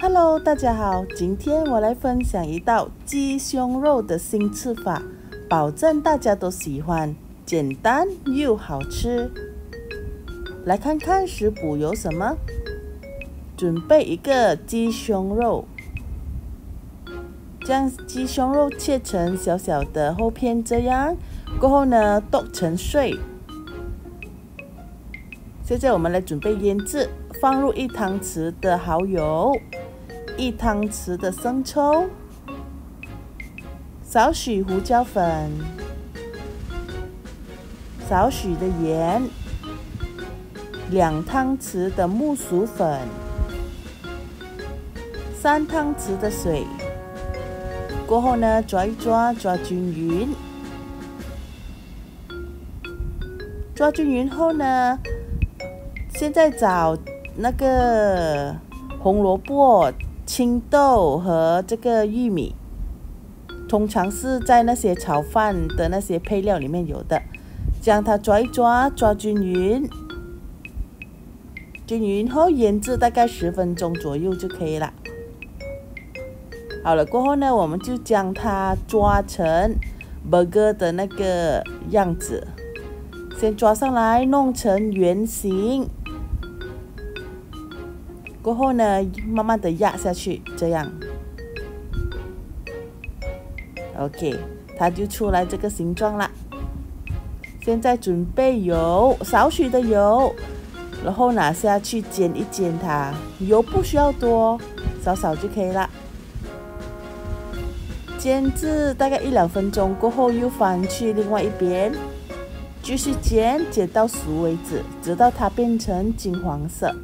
Hello，大家好，今天我来分享一道鸡胸肉的新吃法，保证大家都喜欢，简单又好吃。来看看食谱有什么？准备一个鸡胸肉，将鸡胸肉切成小小的厚片，这样过后呢，剁成碎。现在我们来准备腌制，放入一汤匙的蚝油。一汤匙的生抽，少许胡椒粉，少许的盐，两汤匙的木薯粉，三汤匙的水。过后呢，抓一抓，抓均匀。抓均匀后呢，现在找那个红萝卜。青豆和这个玉米，通常是在那些炒饭的那些配料里面有的。将它抓一抓，抓均匀，均匀后腌制大概十分钟左右就可以了。好了，过后呢，我们就将它抓成 burger 的那个样子，先抓上来，弄成圆形。过后呢，慢慢的压下去，这样，OK，它就出来这个形状了。现在准备油，少许的油，然后拿下去煎一煎它，油不需要多，少少就可以了。煎至大概一两分钟过后，又翻去另外一边，继续煎，煎到熟为止，直到它变成金黄色。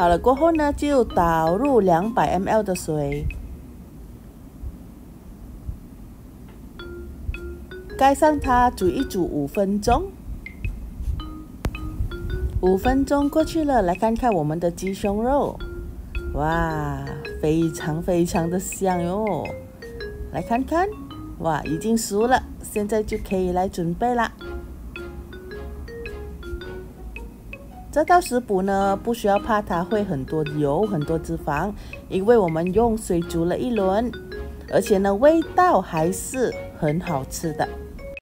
好了过后呢，就倒入两百 mL 的水，盖上它，煮一煮五分钟。五分钟过去了，来看看我们的鸡胸肉，哇，非常非常的香哟！来看看，哇，已经熟了，现在就可以来准备啦。这道食补呢，不需要怕它会很多油、很多脂肪，因为我们用水煮了一轮，而且呢，味道还是很好吃的。